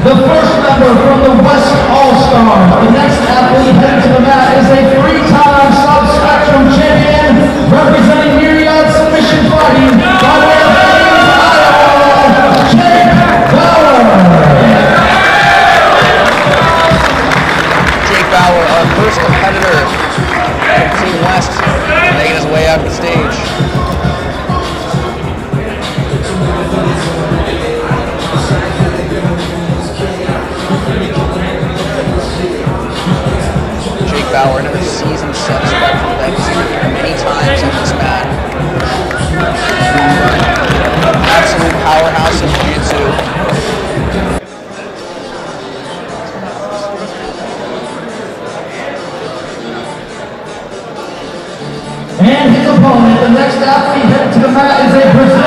The first member from the West All-Stars. The next athlete heading to the mat is a three-time sub-spectrum champion representing Pedigo Submission Fighting Jake Bower. Jake Bower, our first competitor from Team West, making his way out of the stage. Powerhouse in Jiu-Jitsu. And his opponent, the next athlete heading to the mat is a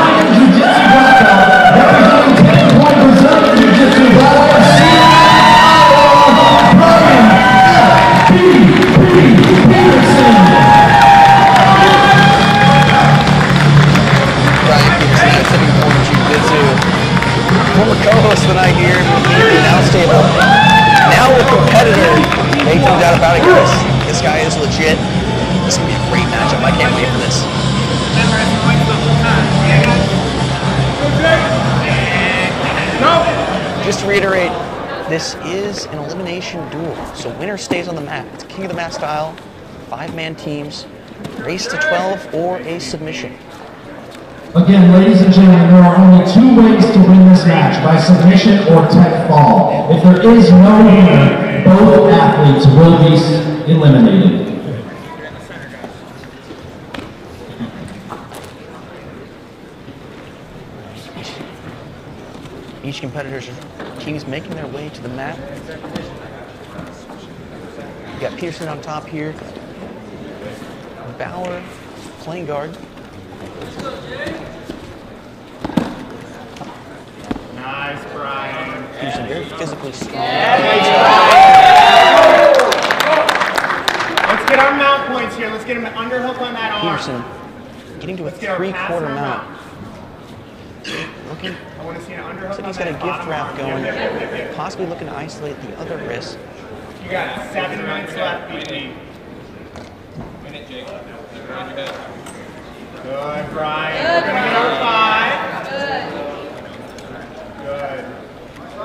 doubt about it, guys. This guy is legit. This is gonna be a great matchup. I can't wait for this. Just to reiterate, this is an elimination duel. So winner stays on the mat. It's King of the Mat style, five-man teams, race to 12 or a submission. Again, ladies and gentlemen, there are only two ways to win this match, by submission or tech fall. If there is no winner, both athletes will be eliminated. Each competitor's team's making their way to the mat. We got Peterson on top here. Bower playing guard. Nice, Bryan. Peterson very physically strong. Let's get our mount points here. Let's get him an underhook on that arm. Peterson getting to a Let's get our pass three-quarter arm mount. out. Looking, I want to see an underhook looks like he's got a gift wrap arm. going. Yep, yep, yep, yep. Possibly looking to isolate the other wrist. You got seven minutes left, BG. Good, Bryan. We're gonna get our five. Good.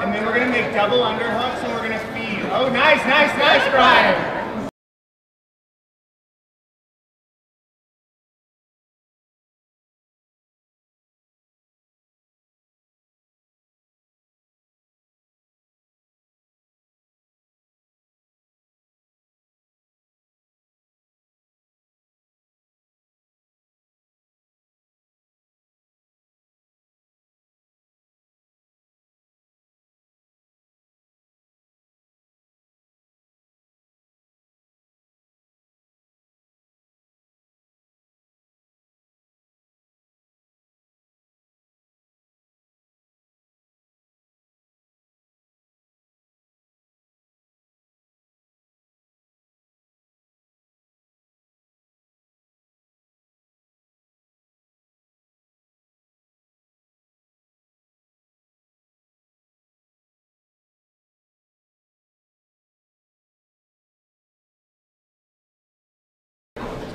And then we're gonna make double underhooks and we're gonna feed. Oh, nice, nice, nice, Bryan.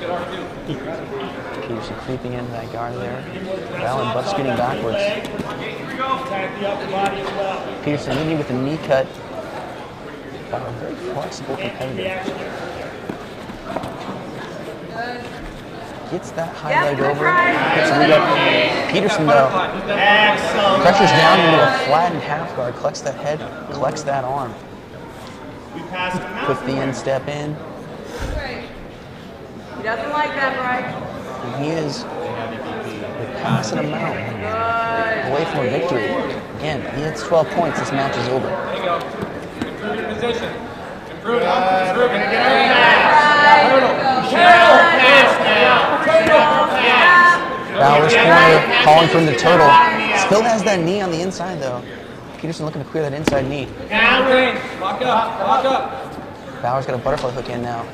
Peterson creeping into that guard there. Bower butt scooting backwards. Peterson leading with a knee cut. Bower very flexible competitor. Gets that high leg over. Gets a up. Peterson though. Pressure's down into a flattened half guard, collects that head, collects that arm. We passed him out. Puts the instep in, He doesn't like that, Bryan. and he is a passing amount Good. away from a victory. Again, he hits 12 points, this match is over. Improve your position. Improve it. We're Improve gonna it. get our pass. Right. Pass now. Pass. Bower's corner, calling from the turtle. Still has that knee on the inside though. Peterson looking to clear that inside knee. Now we're Lock up, lock up. Bower's got a butterfly hook in now.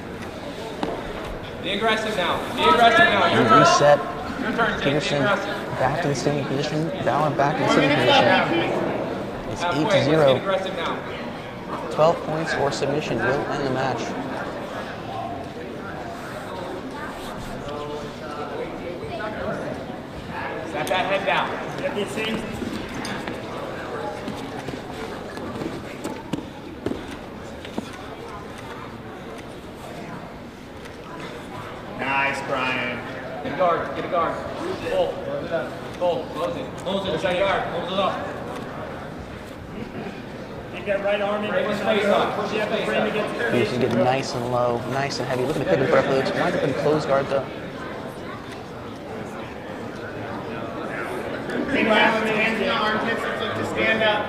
Be aggressive now. Be aggressive now. Your turn. reset. Your turn, Jake. Be Peterson aggressive. back to the sitting position. Bower back to the sitting position. It's 8 Halfway. to Let's get 0. aggressive now. 12 points or submission will end the match. Set that head down. Get these things. Nice, Bryan. Get a guard. Get. Pull. Pull. Close it. Close it. There's guard. Close it up. Keep that right arm in. Frame his face up. Push his face up. Peterson getting nice and low, nice and heavy. Looking to pick the butterfly hooks. Winds up in closed guard though. Big left, hands in the armpits, look to stand up.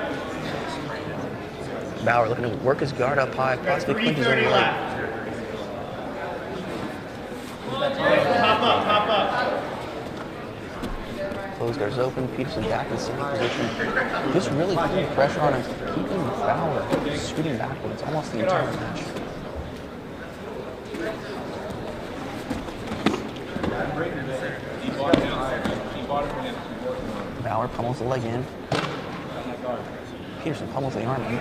Bower looking to work his guard up high, possibly clinch his own leg. left. Pop up, pop up. Closed guards open. Peterson back in sitting position. Just really putting pressure on him, keeping Bower scooting backwards almost the entire match. Bower pummels the leg in. Peterson pummels the arm in.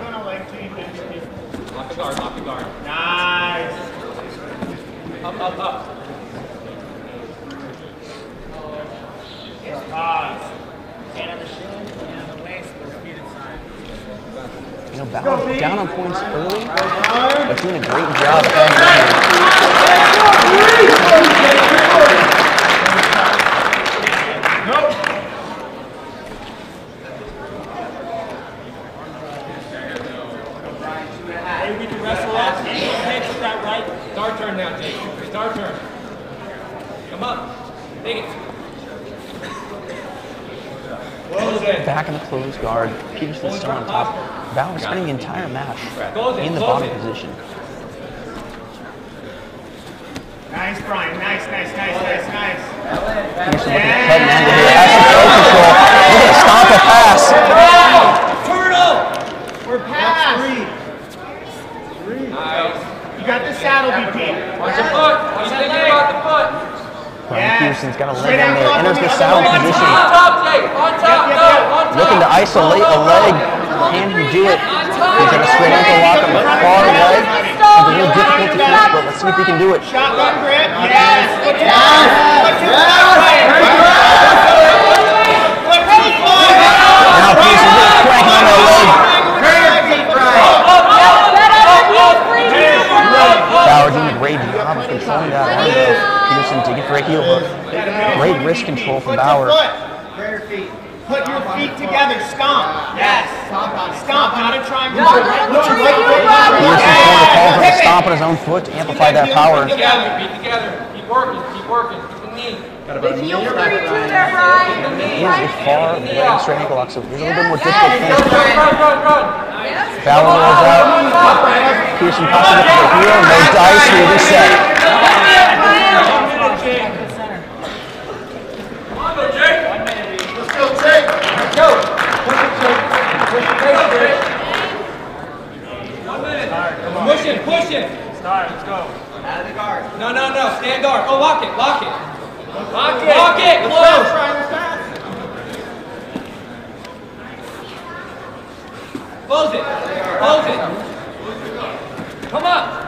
Lock the guard. Lock the guard. Nice. Up, up, up. Pause. Hand on the shin, hand on the waist, repeated side. You know, Bower down on points early, but doing a great job of hanging in. Hey, we can wrestle up. Hands with that right. It's our turn now, Jake. It's our turn. Come up. Take it. Close it. Back in the closed guard. Peterson still on top. Bower spending the entire match in the bottom position. Nice, Bryan. Nice, nice, nice, nice, nice. Peterson looking to cut an angle here. Has some throw control. Looking to stop a pass. Turtle. We're past. Nice. You got the saddle, BP. Watch the foot. He's thinking about the foot. Yes. Peterson's got a leg in there. Enters the the saddle position. On top, Jake. On top. Go. On top. Looking to isolate a leg. Can he do it? He's got a straight ankle lock on the far leg. It's a little difficult to finish, but let's see if he can do it. Shotgun grip. Yes. Put your Put your Bryan. Put your foot. Now gonna crank on that leg. Bower doing a great job of controlling that arm though. Peterson digging for a heel hook. Great wrist control from Put Bower. your. Put your feet together. Stomp. Yes. Stomp. Not a triangle. Peterson's going to call for the stomp on his own foot to amplify that power. Keep together. Be together. Keep working. Keep working. Keep the knee. Feel free to there, Bryan. He has a far leg straight ankle lock, so here's a little bit more difficult Run, finish. run, run, run. Rolls out. Peterson pops it to the heel, no dice, we reset. Push it, push it. Start. Let's go. Out of the guard. No, no, no. Stand guard. Oh, lock it, lock it. Lock it. Lock it. Close. Close it. Close it. Come up.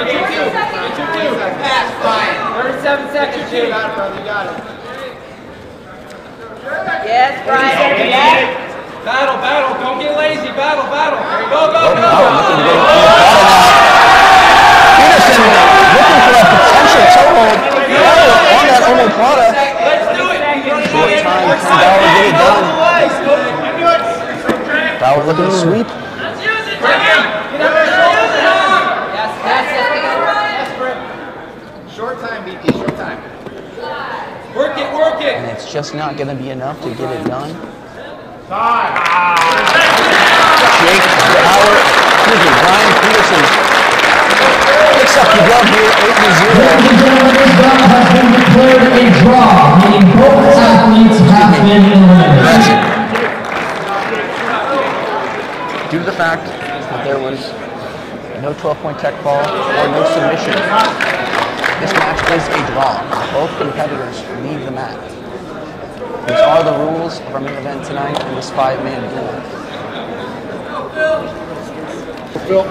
Get your two. Get your two. Pass, Bryan. 37 seconds, Jake. Yes, Bryan. Yes. Battle, battle. Don't get lazy. Battle, battle. Go, go, Oh, go. Bower looking to get a clear bottom now. Peterson looking for a potential toe hold. Bower on that omoplata. Let's do it. Short time, can Bower get it done? Bower looking to sweep. Short time, BP, short time. Work it, work it. And it's just not going to be enough to get it done. Jake Bower, excuse me, Bryan Peterson picks up the glove here, 8 to 0. Ladies and gentlemen, this bout has been due to the fact that there was no 12-point tech fall or no submission. This match is a draw. Both competitors leave the mat. These are the rules of our main event tonight in this five-man duel.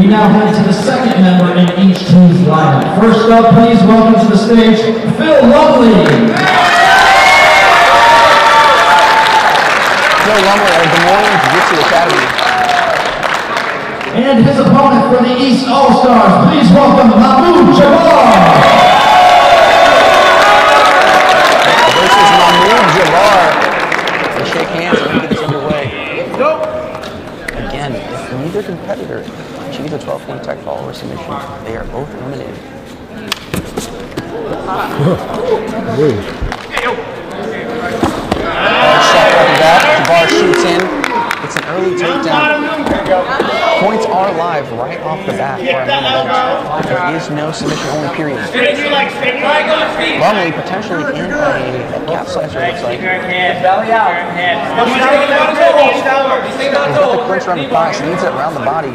We now head to the second member in each team's lineup. First up, please welcome to the stage Phil Lumley. Phil Lumley of Des Moines Jiu-Jitsu Academy. And his opponent for the East All-Stars, please welcome Mahmoud Jabr. versus Mahmoud Jabr. They shake hands and we get this underway. Again, if neither competitor achieves a 12-point tech fall or submission, they are both eliminated. The bat. Jabr shoots in. It's an early takedown. Points are live right off the bat for event. There is no submission only period. Lumley potentially in a, a capsizer, looks like. He's got the clinch around the thighs, needs it around the body.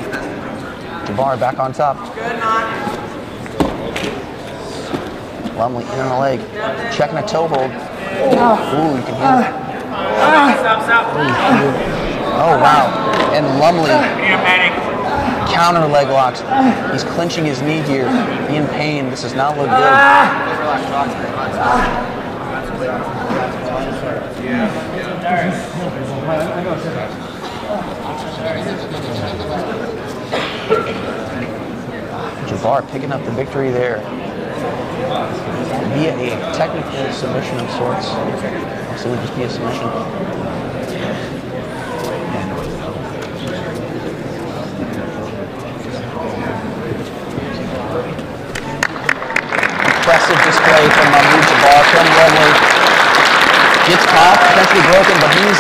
Jabr back on top. Lumley in on the leg. Checking a toe hold. Ooh, you can hear. Stop. Oh, wow. And Lumley counter leg locks. He's clinching his knee here. He In pain. This does not look good. Jabr picking up the victory there via a technical submission of sorts. So it would just be a submission. Impressive display from Mahmoud Jabr from Lumley. Gets caught, potentially broken, but he's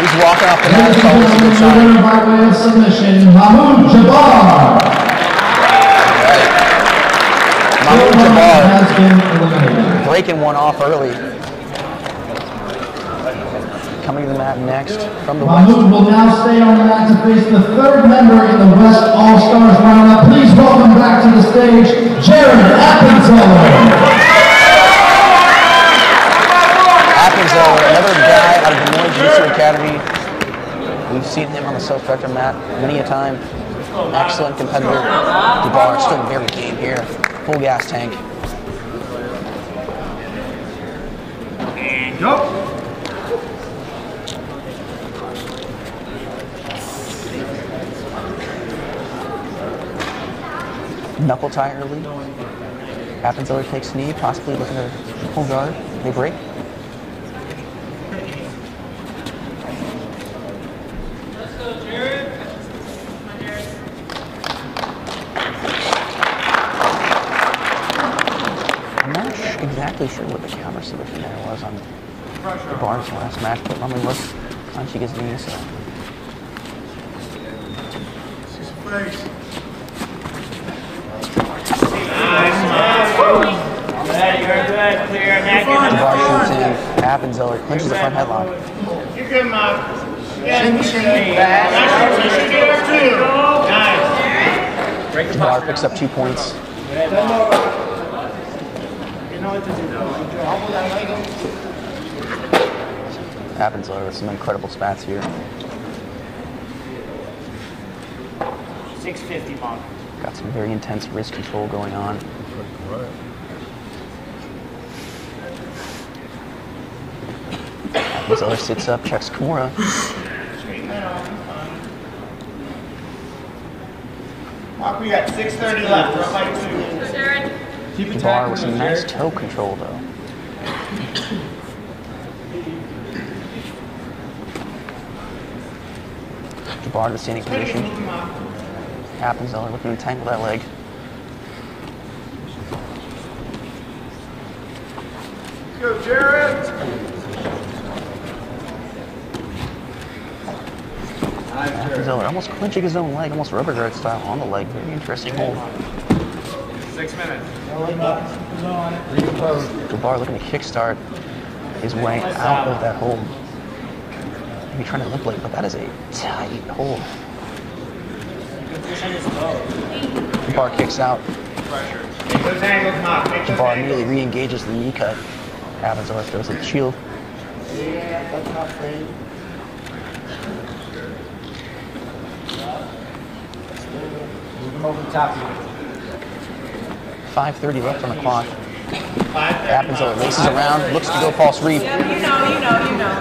he's walking off the mat. Ladies It's and always a good gentlemen, sign. the winner by way of submission, Mahmoud Jabr. Mahmoud Jabbar has been eliminated. breaking one off early. Coming to the mat next from the west. Will now stay on the mat to face the third member in the West All-Stars lineup. Please welcome back to the stage, Jerrod Appenzeller. Appenzeller, another guy out of Des Moines Jiu-Jitsu Academy. We've seen him on the Sub Spectrum mat many a time. Excellent competitor. The bar is still very game here. Full gas tank. And go. Knuckle tie early. Happens Appenzeller takes knee, possibly looking to pull guard. They break. I'm not exactly sure what the counter submission there was on the Barnes last match, but me look on Chica's knee. So. Good, good. Clear neck and Jabr shoots in. Appenzeller clinches the front headlock. You're good, Mom. Again, Nice. You should get her too. Nice. Picks up two points. Appenzeller with some incredible spats here. 650, Mom. Got some very intense wrist control going on. Appenzeller sits up, checks Kimura. Straighten that out. Mark, we got 630 left. We're up by two. Jerrod. Jabr with some nice toe control though. Jabr in the standing position. Happens, Appenzeller looking to tangle that leg. Go, Jerrod. Appenzeller almost clinching his own leg, almost rubber guard style on the leg. Very interesting hold. Six minutes. Jabr looking to kickstart his way out of that hold. Maybe trying to limp leg, but that is a tight hold. Jabr kicks out. Make those angles, Mock. Make those Jabr immediately re-engages the knee cut. Appenzeller throws a shield. Move him over the top of you. 5.30 left on the clock. Happens Appenzeller Mock. races around, looks to go false reap. Yeah, you know, you know, you know.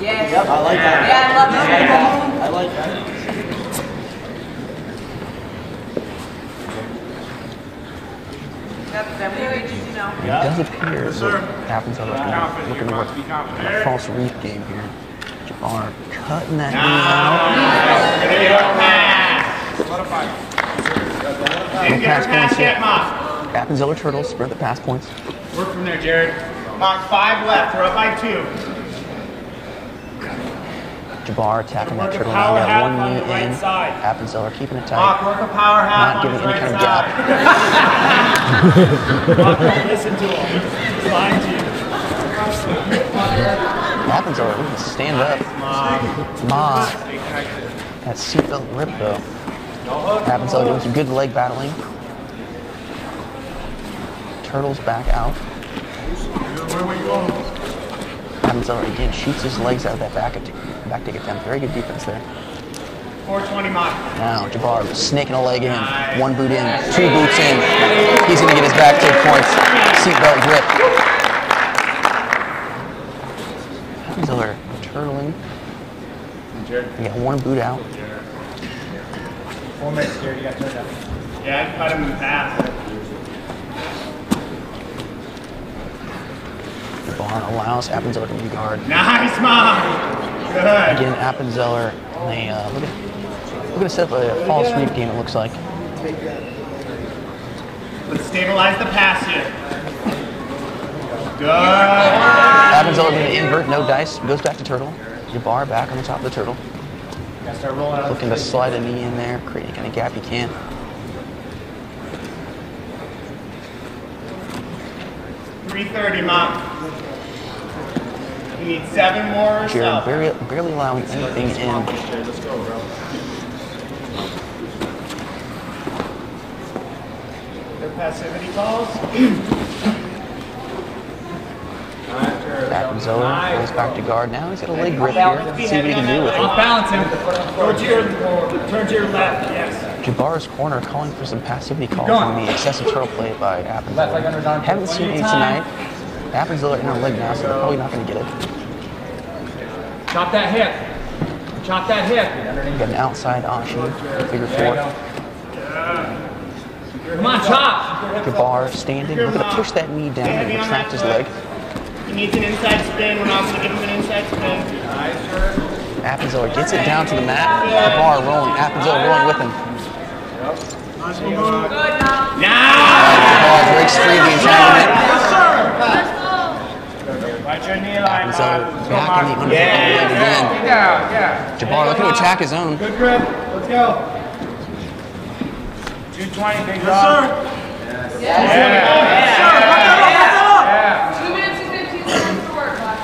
Yes. I like that. Yeah, I love this. I like that. That's them. We just, you know. It does appear that Appenzeller looking, looking to a false reap game here. Jabr cutting that knee out. Gonna get a pass. No Didn't pass pass points yet, yet. Mock. Appenzeller Turtles spread the pass points. Work from there, Jerrod. Mock five left. We're up by two. Jabr attacking that turtle power now. Got half one on knee the right in. side. Appenzeller keeping it Mock, tight. work a power half Not on giving any right kind of side. gap. Mock, listen to him. He's lying to you. Appenzeller looking to stand up. Ma. That seatbelt rip though. Appenzeller doing some good leg battling. Turtles back out. Appenzeller again shoots his legs out of that back, back take attempt. Very good defense there. 420 Mock. Now Jabr snaking a leg in, one boot in, two boots in. He's gonna get his back take points. Seatbelt grip. Appenzeller turtling. We got one boot out. Four minutes, Jerrod. You got to turn down. Yeah, I cut him in half. Jabr allows Appenzeller to re-guard. Nice, Mock. Good. Again, Appenzeller, they uh, look at look at a set up a false sweep game. It looks like. Let's stabilize the pass here. Good. Appenzeller going to invert, no dice, goes back to turtle. Jabr back on the top of the turtle, Gotta start rolling out. Looking to slide a knee in there, create any kind of gap he can. Three thirty, Mock. You need seven more or Jerrod so. barely, barely allowing anything in. Their passivity calls. Appenzeller goes back to guard now. He's got a leg grip here. Let's see what he can do with it. Balance him. Go to your, turn to your left, yes. Jabr's corner calling for some passivity calls on the excessive turtle play by Appenzeller. Haven't seen any tonight. Appenzeller in a leg now, so they're probably not going to get it. Chop that hip. Chop that hip. Got an outside Ashi, figure four. Come on, chop. Jabr standing, looking to push that knee down and retract his leg. He needs an inside spin. We're not going to give him an inside spin. Appenzeller gets it down to the mat. Jabr rolling. Appenzeller rolling with him. Good now. Now! Jabr breaks free of the entanglement. Watch your knee Appenzeller back in the underhook Yeah. leg again. Yeah, yeah. Jabr looking to attack his own. Good grip. Let's go. 220, big Yes, dog. sir. Yeah. Yeah. Two minutes and fifteen seconds to work, bud.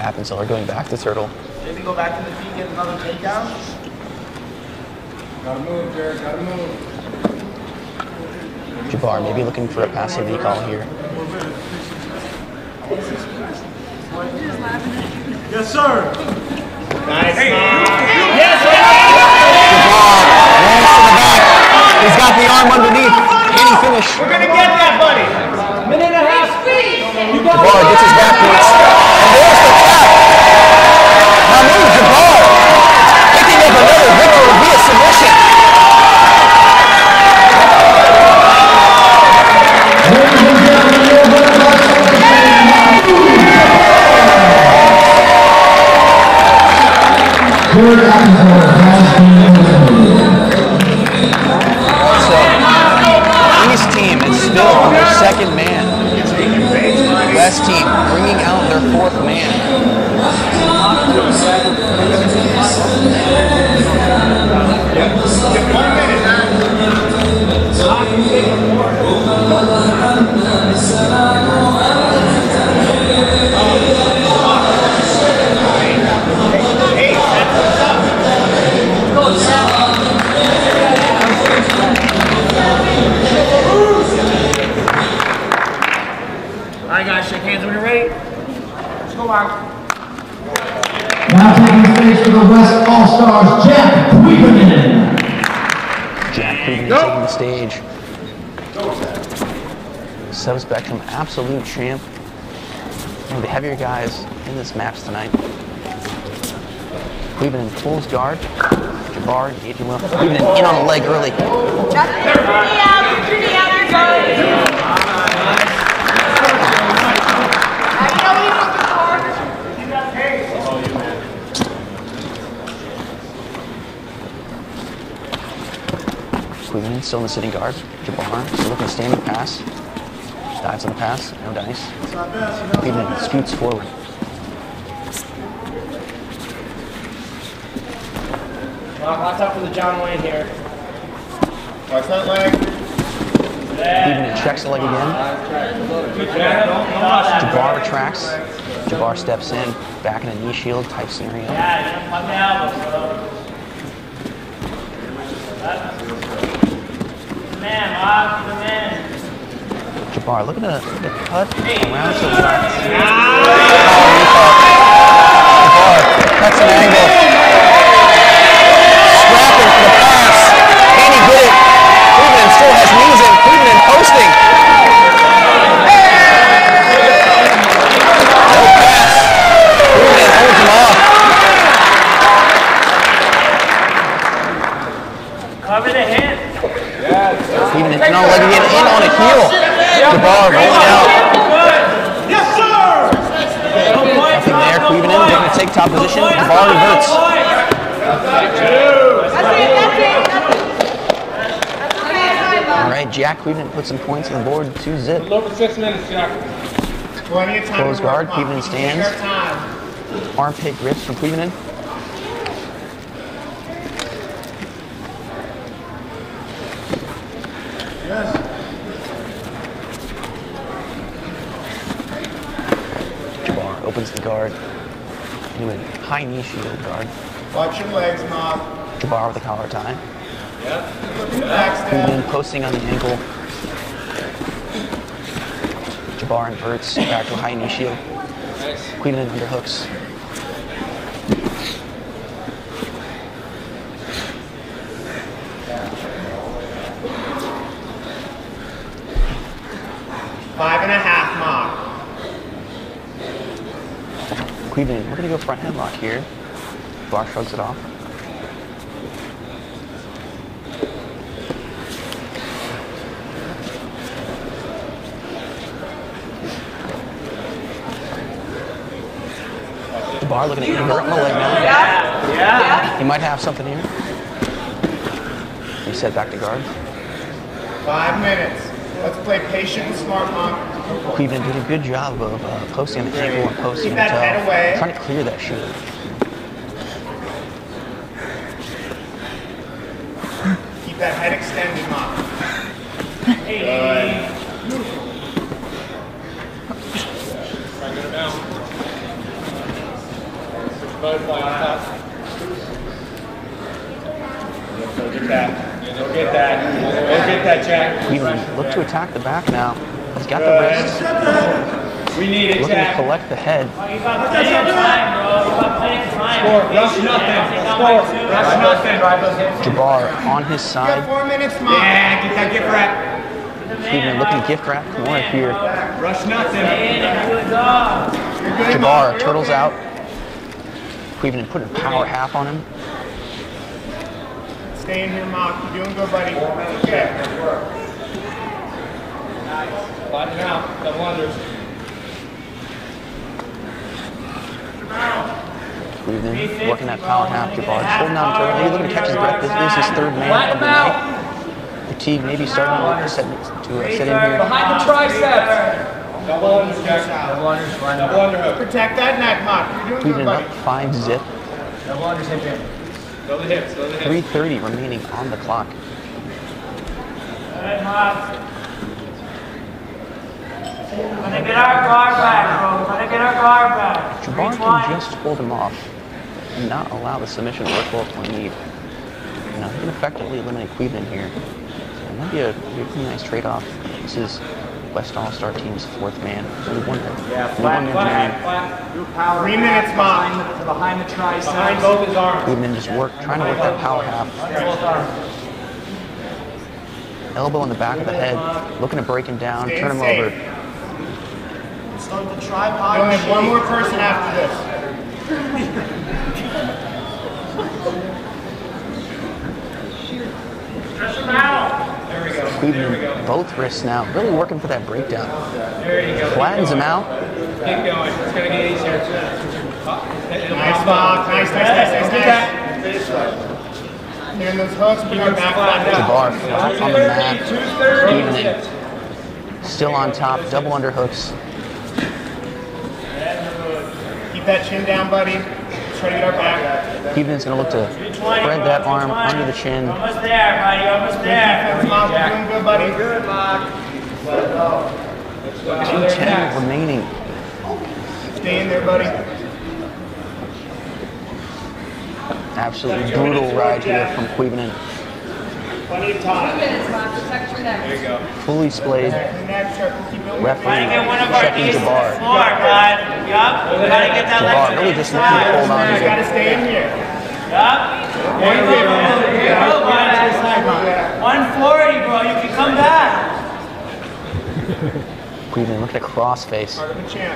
Appenzeller going back to turtle. Maybe go back to the feet, get another takedown. Gotta move, Jerrod. Gotta move. Jabr maybe looking for a passive call here. Yes, sir. Nice, Mock. Rolls to the back. He's got the arm underneath. Can he finish? We're going to get that, buddy. Minute and a half. Jabr gets his back points. Jabr. Picking up another victory via submission. So, absolute champ. One of the heavier guys in this match tonight. Kuivanen in pulls guard. Jabr engaging well. Kuivanen in on the leg early. Kuivanen still in the sitting guard. Jabbar still looking standing pass. Dives on the pass. No dice. Kuivanen scoots forward. Mark, watch out for the John Wayne here. Watch that leg. Kuivanen checks the leg again. Jabr retracts. Jabr steps in. Back in a knee shield type scenario. Jabr, look at the, the cut around to the left. Cuts an angle. Scrapping for the pass. He get it? Kuivanen still has knees in. Kuivanen posting. No pass. Kuivanen holds him off. Cover the hip. Kuivanen a leg again, in on a heel. Jabr rolling out. Nothing there. Kuivanen in, looking to take top position. Jabr reverts. All right, Jack Kuivanen put some points on the board. Two zip. Over six minutes, Jack. Plenty of time. Close guard, Kuivanen stands. our time. Armpit grips from Kuivanen. Jabr opens the guard. High knee shield guard. Watch your legs, Mom. Jabr with the collar tie. Back step. Kuivanen posting on the ankle. Jabr inverts back to a high knee shield. Kuivanen underhooks. Five and a half, Mom. Kuivanen, we're gonna go front headlock here. Bar shrugs it off. Bar looking at invert on the leg now. Yeah. Yeah. He might have something here. He set back to guard. Five minutes. Let's play patient and smart, Mom. Kuivanen did a good job of uh, posting the ankle and posting the that toe. Trying to clear that shield. Keep that head extended, Mom. Butterfly on top. Go get that. Go get that. Go get that, Jack. Kuivanen look to attack the back now. He's got the wrists. We need it, Looking to collect the head. Oh, you got time, bro. You got time. Score. Rush nothing. Score. Rush nothing. Jabr on his You got side. four minutes, Mom. Yeah, get that gift wrap. Kuivanen looking gift wrap corner here. Rush nothing. In and do a job. You're good, Mom. Jabr turtles out. Kuivanen putting a power half on him. Stay in here, Mom. You're doing good, buddy. Okay. Flatten out. Double unders. Kuivanen working that power half. Jabr just holding on to it. Maybe looking to catch his breath. This is his third man of the out. night. Fatigue maybe starting to set, to uh, set in here. Behind the triceps. Double unders, Double unders. Double underhook. Protect that neck, Mom. You're doing good, buddy. up five zip. Double unders, hip in. Go the hips. Go the hips. 330 remaining on the clock. Alright, Mark. Gonna get our guard back, bro. Gonna get our guard back. Jabr can just hold him off and not allow the submission to work well when need. You know, he can effectively eliminate Kuivanen here. So it might be a, be a pretty nice trade-off. This is West All Star team's fourth man. Only one, Yeah, only flat, one flat, man. flat. Do power. Three minutes, Mom. Behind the, behind the triceps. Behind both his arms. Kuivanen just work, trying to work that power half. Elbow in the back of the head, looking to break him down, Stay turn him safe. over. Start the tripod. You only have one more person after this. Stretch him out. There we go. Kuivanen, both wrists now, really working for that breakdown. There you go. Flattens him out. Keep going. It's gonna get easier. Nice, Bob. Nice, nice, nice, nice, nice. And those hooks, put your back flat down. Jabr flat on the mat, Kuivanen. Still on top, double underhooks. Keep that chin down, buddy. Try to get our back. Kuivanen's gonna look to spread that arm under the chin. Almost there, buddy. Almost there. Defense, Mom. You're doing good, buddy. Good, Mark. 210 remaining. Stay in there, buddy. Absolutely brutal ride here from Kuivanen. Plenty of Two time. minutes, Mark. Protect your neck. Fully splayed. And next, start to keep building. Referee Get one of our checking knees Jabr. floor, bud. Yup. Gotta get that Jabr leg really just looking to hold on You to gotta stay in here. Yup. There you go. There you go, bud. 140, bro. You can come back. Kuivanen, look at a cross face. Part of the champ.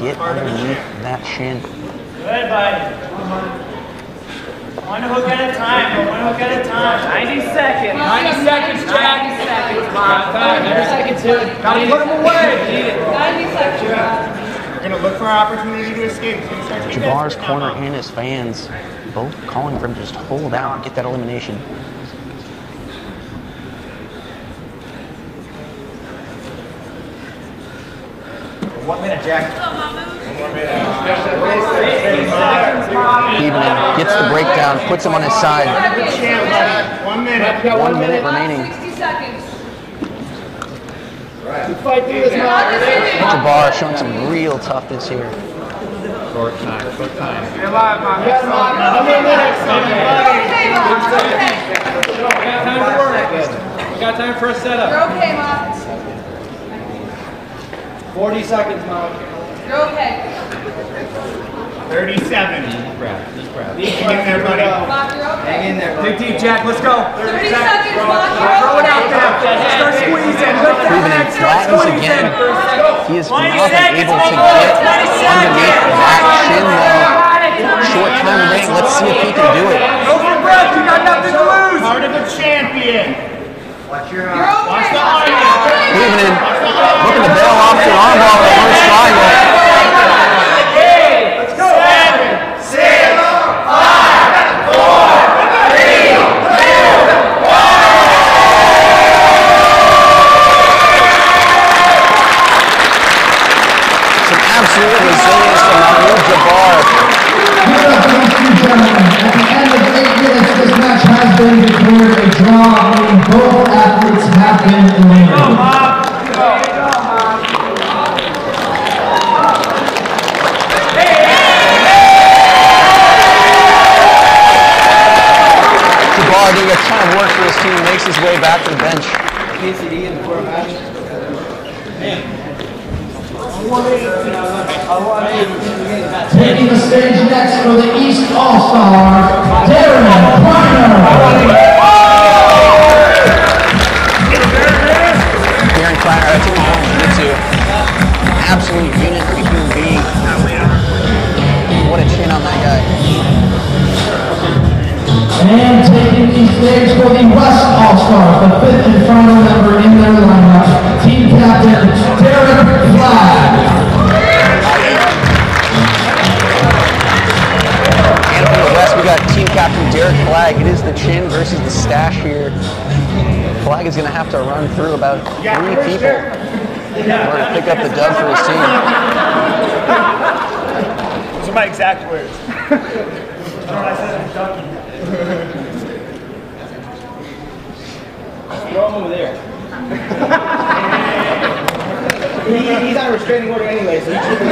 Get underneath that shin. Good, bud. One hook at a time. One hook at a time. 90 seconds. 90 seconds, Jack. 90 seconds. Every second, too. Gotta put him away. 90 seconds, Rob. We're gonna look for an opportunity to escape. He's gonna start to keep Jabr's corner and his fans both calling for him to just hold out and get that elimination. One minute, Jack. Kuivanen gets the breakdown, puts him on his side. Champ, buddy. One minute. One minute Last remaining. 60 seconds. Jabr showing some real toughness here. You're live, man. Another minute, somebody. You're okay, Mark. You're okay. got time to work. We got time for a setup. You're okay, Mark. 40 seconds, Mom. You're okay. 37. Deep breath, deep breath. Hang in there, buddy. Mark, in there. Dig deep, Jack. Let's go. 30 seconds, Mark. Throw it out there. Start squeezing. Lift that Kuivanen neck. Start flattens squeezing. again. He is not able to get underneath that chin though. Short time remaining. Let's see if he can do it. Go for breath. You got nothing to lose. Part of a champion. Uh, You're okay. the Mark. audience. You're. Kuivanen looking to bail off the armbar with a reverse triangle. Are my exact words. That's I said in Kentucky. Throw him over there. he, he's on a restraining order anyway, so he should be.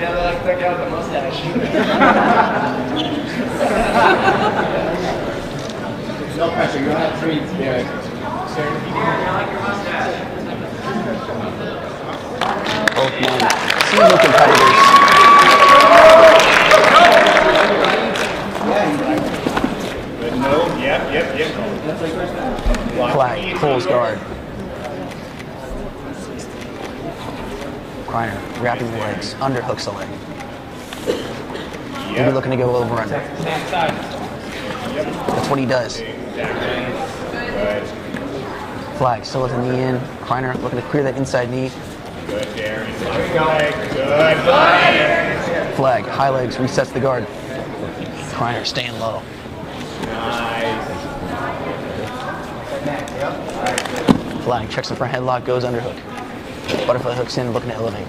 yeah, they like took out the mustache. no pressure, you don't have to breathe, Derrick. Sir, I like your mustache. Both men, seasoned competitors. Flaig, pulls guard. Kriener wrapping the legs, underhooks the leg. Maybe looking to go over under. That's what he does. Flaig still with the knee in. Kriener looking to clear that inside knee. Flaig, high legs, resets the guard. Kriener staying low. Nice. Flaig checks the front headlock, goes underhook. Butterfly hooks in, looking to elevate.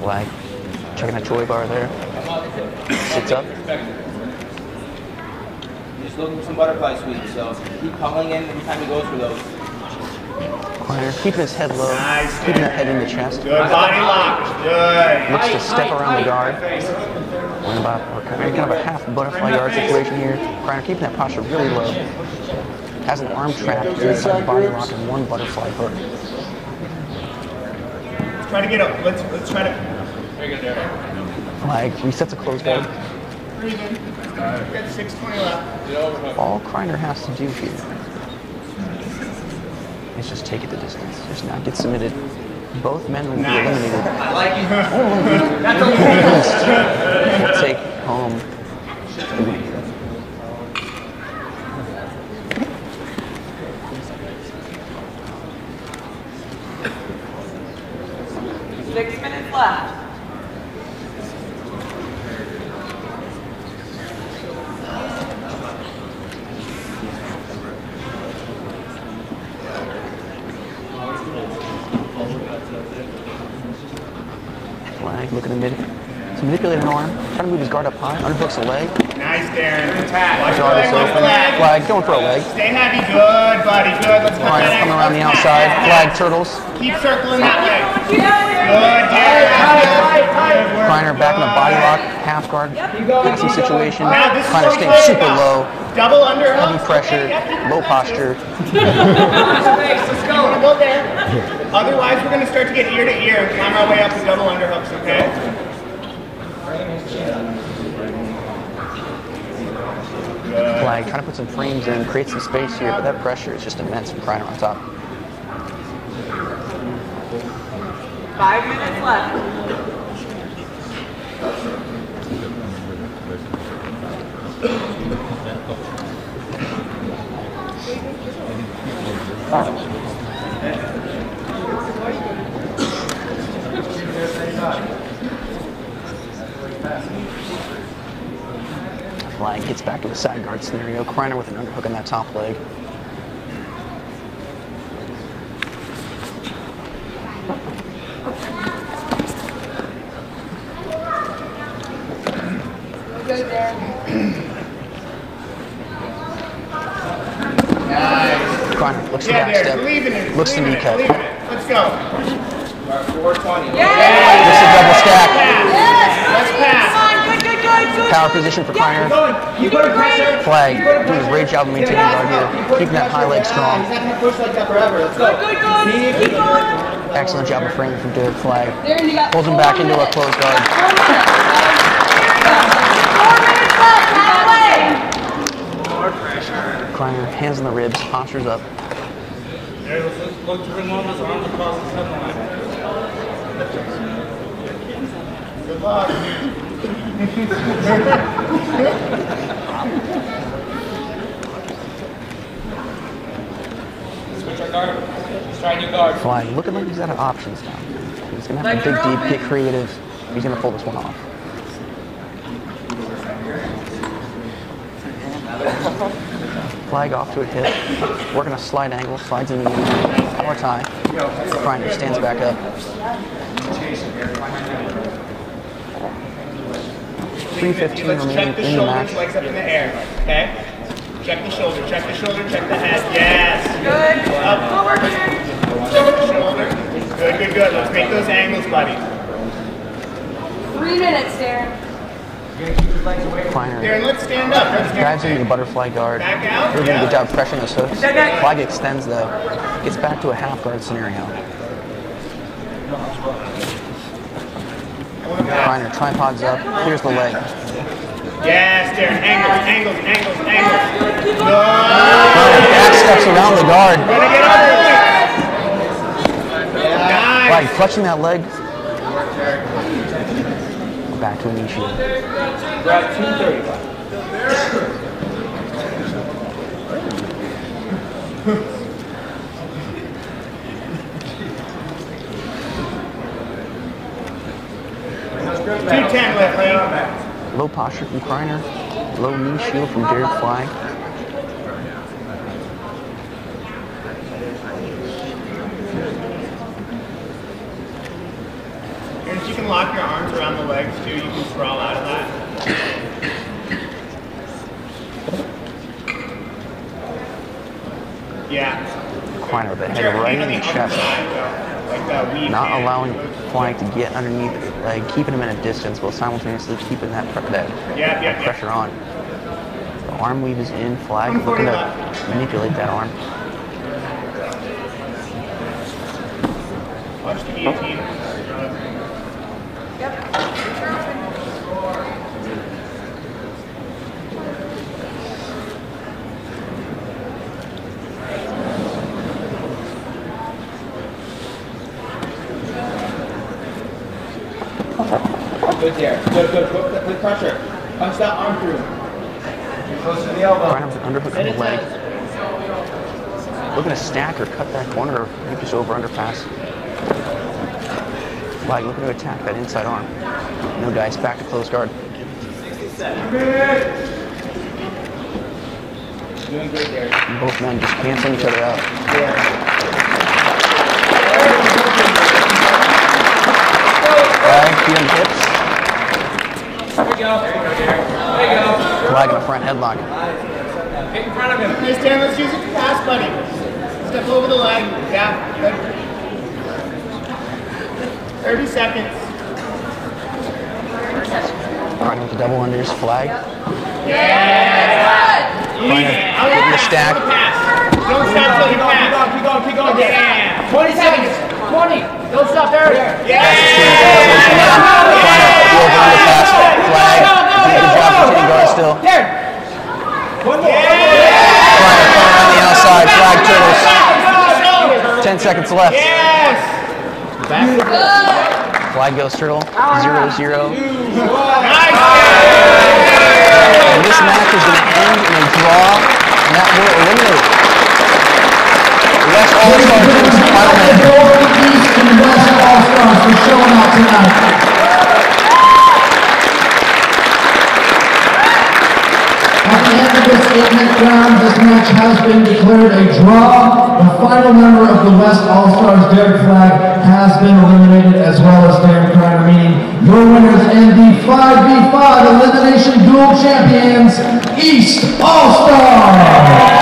Flaig checking that joy bar there. Sits up. Just looking for some butterfly sweeps, so keep calling in every time he goes for those. Kriener keeping his head low, Nice, keeping that Darren. head in the chest. Good body lock. Good. Looks to step around the guard. We're in about we're kind of- kind of a half butterfly guard situation here. Kriener keeping that posture really low. Has an arm trap inside the body lock and one butterfly hook. Try to get up. Let's let's try to. Resets a closed guard. Breathe in. Got 620 left. All Kriener has to do here is just take it the distance. Just not get submitted. Both men will be eliminated. I like it. Take home the win. Six minutes left. Flaig looking to mid. To manipulate an arm, trying to move his guard up a leg, Nice, Darren. Watch the guard leg. is Watch the open. leg. Flaig going for a leg. Stay heavy. Good, buddy. Good. Let's cut Kriener coming around the outside. Flaig turtles. Keep circling that leg. Good, Darren. Good work. Kriener back in a body lock, half guard, passing situation. Now this is Kriener staying we're super talking low. Double under heavy pressure, low posture. Let's go. Go there. Otherwise, we're going to start to get ear to ear and climb our way up to double underhooks, okay? Flaig trying to put some frames in, create some space here, but that pressure is just immense from Kriener on top. Five minutes left. Flaig gets back to the side guard scenario. Kriener with an underhook on that top leg. Kriener looks to Yeah, back there. step. Believe in it. Looks to Believe in knee cut. Believe in it. Let's go. 420. Just a double stack. Power position for Kriener. Keep putting pressure. Flaig doing a great job of maintaining guard here. Keeping that high leg strong. He's not going to push like that forever. Let's go. Good, good, good. Keep going. Excellent job of framing from David Flaig. There. Pulls him back into a minutes. closed guard. Four minutes. Four minutes left. Halfway. Kriener, hands on the ribs, postures up. Look to bring one of his arms across his head line. Good luck. Switch our guard. Let's try a new guard. Flaig looking like he's out of options now. He's gonna have to dig deep, get creative. He's gonna pull this one off. Flaig off to a hit, working a slide angle, slides in the knee, more tie. Kriener stands back up. 315 Let's remaining check the in the shoulders, match. legs up in the air, okay? Check the shoulder, check the shoulder, check the head. Yes. Good. Up. Over here. Check the shoulder. Good. Good. Good. Let's make those angles, buddy. Three minutes, Darren. Kriener Darren, let's stand up. Let's drives stand into the butterfly guard. Back out. Doing a Yeah. good job pressuring those hooks. Flaig extends though. Gets back to a half guard scenario. Kriener tripods up. Here's the leg. Yes, Darren. Angles, angles, angles, angles. Keep Good. going. Back steps around the guard. Gonna get over it. Nice. Flaig clutching that leg. Back to a knee shield. 235. Two ten left, Lee. Low posture from Kriener. Low knee shield from Derrick Flaig. And if you can lock your arms around the legs too, you can sprawl out of that. Yeah. Kriener Put head right in the chest. that uh, Not allowing Flaig to get underneath the leg, keeping him in a distance while simultaneously keeping that, pre- that Yeah, yeah, yeah. pressure on. The arm weave is in. Flaig looking to forty manipulate that arm. Watch the guillotine. Good there. Good, good. Put, the- put pressure. Punch that arm through. Close to the elbow. Kriener with an underhook on the leg. Looking to stack or cut that corner or maybe just over underpass. Flaig looking to attack that inside arm. No dice, back to close guard. Doing great there. Both men just canceling each other out. Flaig, feet on the hips. There you go. There you go. Flaig in the front headlock. Get in front of him. Hey, Stan, let's use it to pass, buddy. Step over the leg. Yeah, 30 seconds. Flaig with the double unders. Flaig. Yeah. Easy. Flaig getting the stack. Don't stop till you Keep keep going, keep going, keep going. Yeah. 20 seconds. 20. Don't stop there. Yeah. Over underpass. Flaig. Doing a good job continuing guard still. There. One more. Flaig coming around the outside. Flaig turtles. 10 seconds left. Yes. Flaig goes turtle. Zero zero. Nice. And this match is going to end in a draw, and that will eliminate West All Star Team's final The match. North, East, and West All-Stars for showing out tonight. The end of this match has been declared a draw. The final member of the West All-Stars, Derrick Flaig, has been eliminated as well as Darren Kriener, meaning your winners and the 5v5 Elimination Duel Champions, East All-Stars.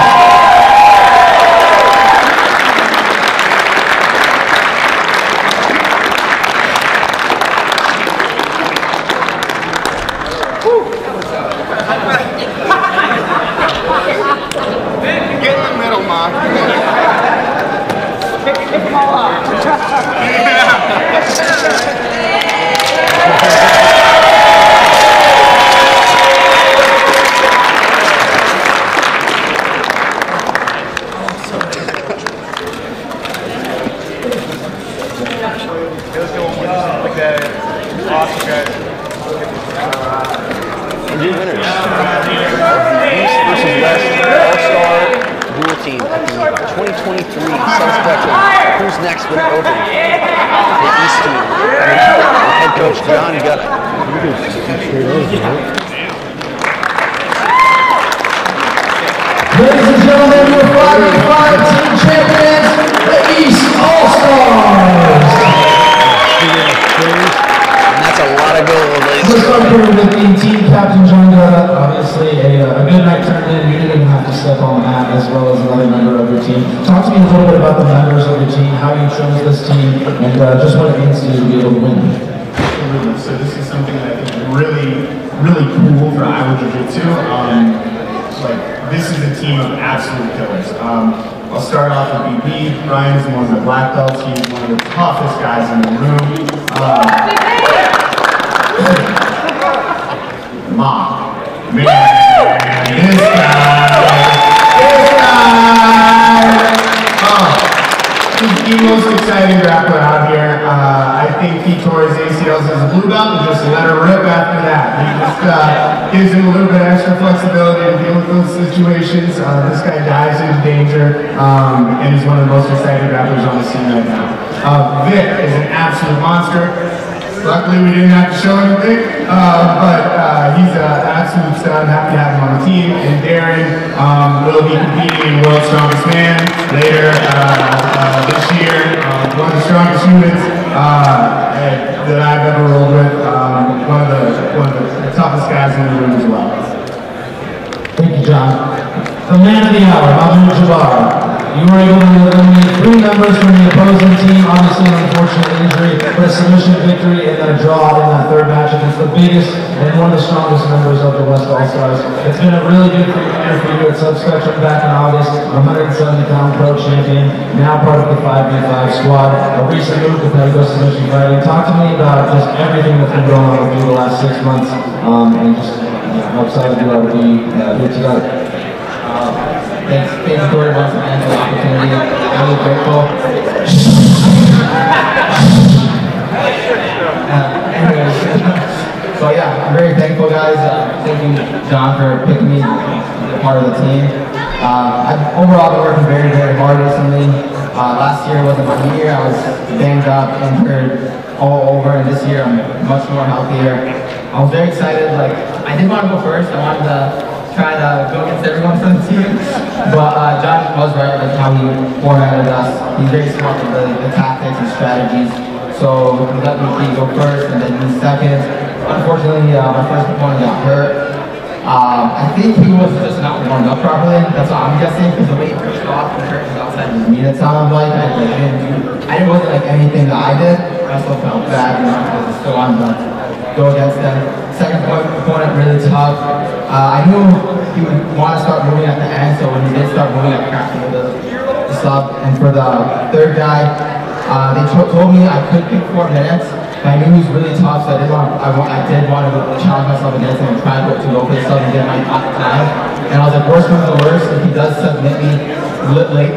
And uh, just what it means to be able to win. Absolutely. So this is something that I think is really, really cool for Iowa Jiu-Jitsu. Um, like, this is a team of absolute killers. Um, I'll start off with BP. Is one of the black belts. He's one of the toughest guys in the room. Um, Mom. Man, this guy. The most exciting grappler out here. Uh, I think he tore his ACLs as a blue belt and just let her rip after that. He just uh, gives him a little bit extra flexibility to deal with those situations. Uh, this guy dives into danger um, and is one of the most exciting grapplers on the scene right now. Uh, Vic is an absolute monster. Luckily, we didn't have to show anything, uh, but uh, he's an absolute stud. Happy to have him on the team. And Darren um, will be competing in World's Strongest Man later uh, uh, this year. Uh, one of the strongest humans uh, that I've ever rolled with. Um, one of the one of the toughest guys in the room as well. Thank you, John. The man of the hour, Mahmoud Jabr. You were able to eliminate three members from the opposing team, obviously an unfortunate injury, but a submission victory and a draw in that third match against the biggest and one of the strongest members of the West All-Stars. It's been a really good year for you at Sub Spectrum back in August, 170-pound pro champion, now part of the 5v5 squad, a recent move to Pedigo Submission Fighting. Talk to me about just everything that's been going on with you the last six months, um, and just how excited you are to be here here together. Thanks, thanks once again for the opportunity. I'm really grateful. Uh, so yeah, I'm very thankful guys. Uh, thank you John for picking me to be a part of the team. Uh, I've overall been working very, very hard recently. Uh, last year wasn't my year. I was banged up, injured all over, and this year I'm much more healthier. I was very excited. Like I didn't want to go first. I wanted to try to go against everyone from the team. But uh, John was right with how he formatted us. He's very smart with the, the tactics and strategies. So he let me go first and then me second. Unfortunately, uh, my first opponent got hurt. Um, I think he was just not warmed up properly. That's what I'm guessing because the way he pushed off and hurt his outside his knee, it sounded like. I, like, didn't do, I didn't wasn't like anything that I did. I still felt bad, you know, because it's still on the go against them. Second opponent really tough. Uh, I knew he would want to start moving at the end, so when he did start moving, I cracked the, the sub. And for the third guy, uh, they to- told me I could pick four minutes, but I knew he was really tough, so I did want, I, I did want to challenge myself against him and try to go, for the sub and get my top time. And I was like, worst comes to worst, if he does submit me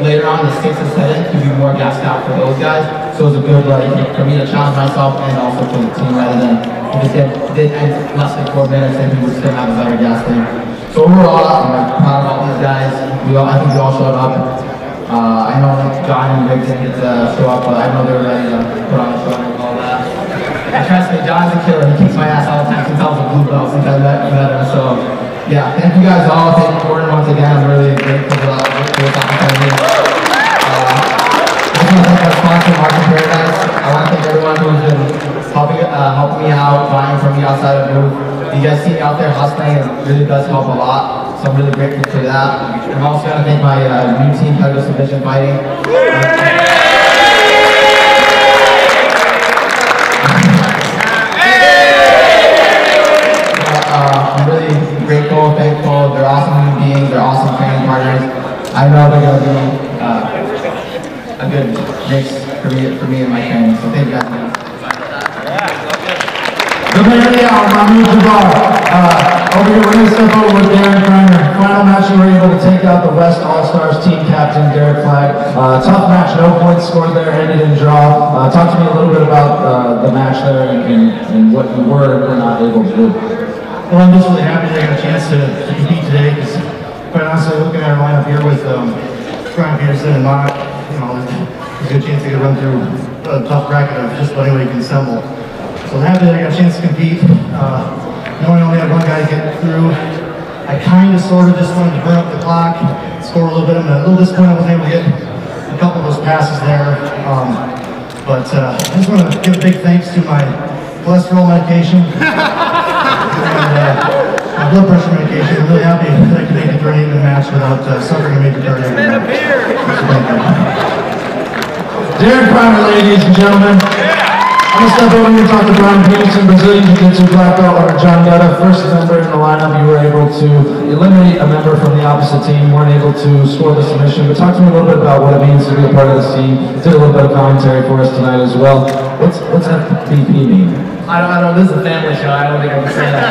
later on, the six and seven, to be more gassed out for those guys. So it was a good like for me to challenge myself and also for the team rather than if it did, did end less than four minutes, then we would still have a better gas thing. So overall, I'm like, proud of all these guys. We all, I think we all showed up. Uh, I know John and Vic didn't get to show up, but I know they were ready to put on a show and all that. And trust me, John's a killer. He kicks my ass all the time since I was a blue belt, since I met, him. So, yeah, thank you guys all. Thank you, Gordon, once again. I'm really grateful for that this opportunity. Uh, I want to our sponsor, Market Paradise. I want to thank everyone who's been helping, uh, helping me out, buying from me outside of booth. You guys see me out there hustling, it really does help a lot. So I'm really grateful for that. I'm also going to thank my uh, new team, Pedigo Submission Fighting. Uh, I'm really grateful, thankful. They're awesome human beings. They're awesome training partners. I know they're going to be uh, a good mix for me, for me and my training. So thank you guys. Man of the Jabr. Uh, over here, we're going to step over with Darren Kriener. Final match, you were able to take out the West All-Stars team captain, Derrick Flaig. Uh, tough match, no points scored there, ended in draw. Uh, talk to me a little bit about uh, the match there and, and, and what you were and were not able to do. Well, I'm just really happy that I got a chance to, to compete today because, quite honestly, looking at our lineup here with um, Bryan Peterson and Mark, you know, there's a good chance they could run through a tough bracket of just about anybody can assemble. So that I got a chance to compete. Uh, knowing I only had one guy to get through, I kind of sort of just wanted to burn up the clock, score a little bit. I'm a little disappointed I wasn't able to get a couple of those passes there. Um, but uh, I just want to give a big thanks to my cholesterol medication. and, uh, uh, blood pressure medication. I'm really happy that I can make it during the match without uh, suffering a major cardiac event. So thank you. Darren Kriener, ladies and gentlemen. I'm gonna step over here and talk to Bryan Peterson, Brazilian Jiu-Jitsu black belt, or John Gutta, first member in the lineup. You were able to eliminate a member from the opposite team, weren't able to score the submission. But talk to me a little bit about what it means to be a part of this team. Did a little bit of commentary for us tonight as well. What's what's FBP mean? I don't, I don't, this is a family show, I don't think I can say that.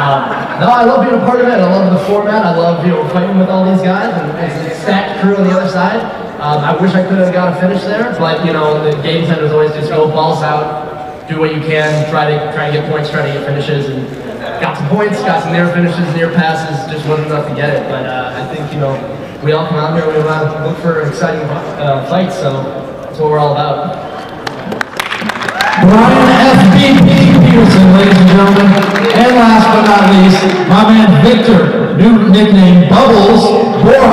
Um, no, I love being a part of it, I love the format, I love, you know, fighting with all these guys, and it's a stacked crew on the other side. Um, I wish I could have got a finish there, but, you know, the game is always just go balls out, do what you can, try to, try to get points, try to get finishes, and got some points, got some near finishes, near passes, just wasn't enough to get it, but, uh, I think, you know, we all come out there, we want to look for exciting, uh, fights, so that's what we're all about. Bryan FBP Peterson, ladies and gentlemen. And last but not least, my man Victor, new nickname Bubbles Borja.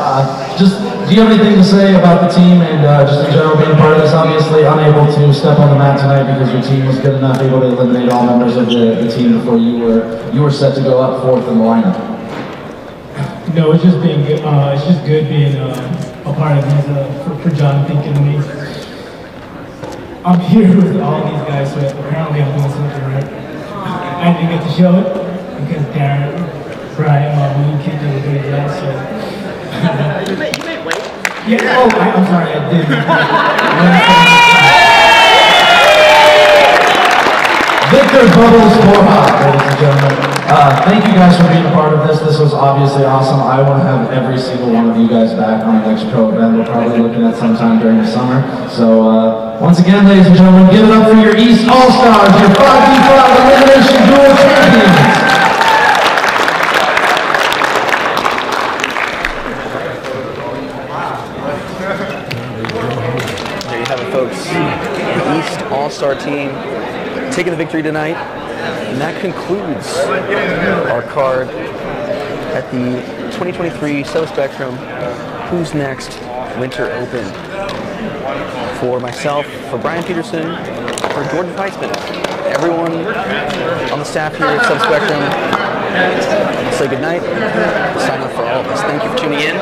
Uh, just, do you have anything to say about the team and uh, just in general being a part of this? Obviously, unable to step on the mat tonight because your team was good enough, able to eliminate all members of the, the team before you were you were set to go up fourth in the lineup. No, it's just being good. Uh, it's just good being uh, a part of these uh, for, for John thinking of me. I'm here with all these guys, so apparently I'm doing something right. I didn't get to show it because Darren, Bryan, my blue kid did a good job. So. You may, you may wait. Yeah. Oh, I, I'm sorry, I did. Victor Bubbles Borja, ladies and gentlemen. Uh, thank you guys for being a part of this. This was obviously awesome. I want to have every single one of you guys back on the next pro event. We're probably looking at sometime during the summer. So, uh, once again, ladies and gentlemen, give it up for your East All-Stars, your 5v5 Elimination Duel Champions. All-Star taking the victory tonight. And that concludes our card at the 2023 Sub Spectrum Who's Next Winter Open. For myself, for Bryan Peterson, for Jordan Weissman, everyone on the staff here at Sub Spectrum, say goodnight. Sign off for all of us. Thank you for tuning in.